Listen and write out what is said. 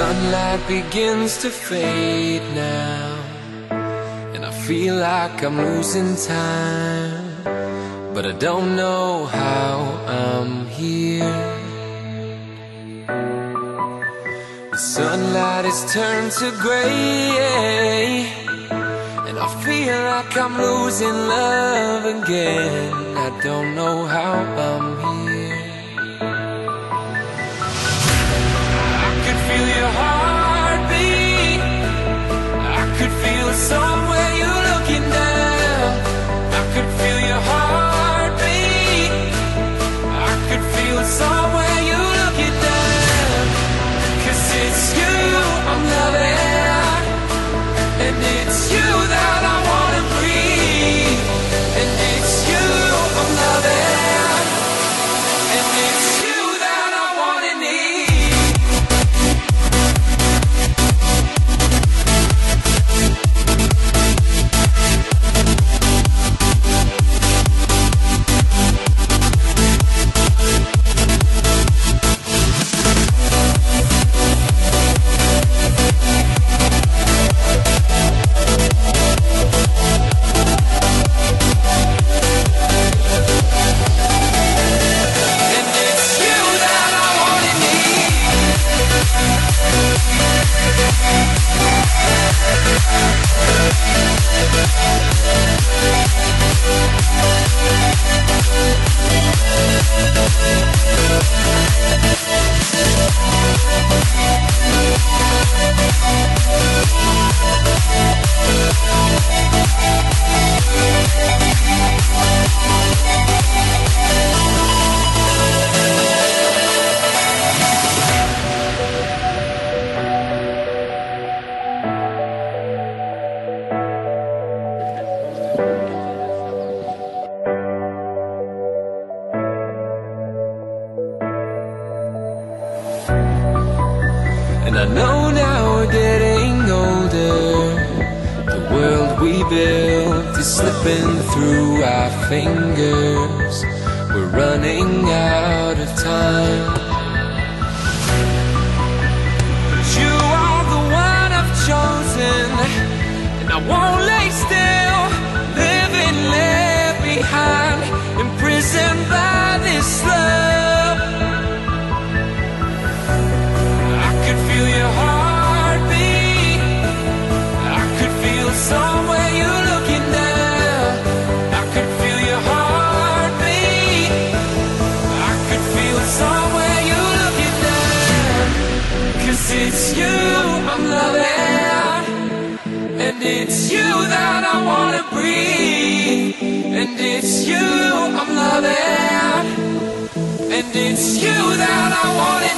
sunlight begins to fade now And I feel like I'm losing time But I don't know how I'm here. The sunlight has turned to gray And I feel like I'm losing love again. I don't know how I'm here And I know now we're getting older. The world we built is slipping through our fingers. We're running out of time. But you are the one I've chosen, and I won't lay still, It's you I'm loving. And it's you that I wanna breathe. And it's you I'm loving. And it's you that I wanna.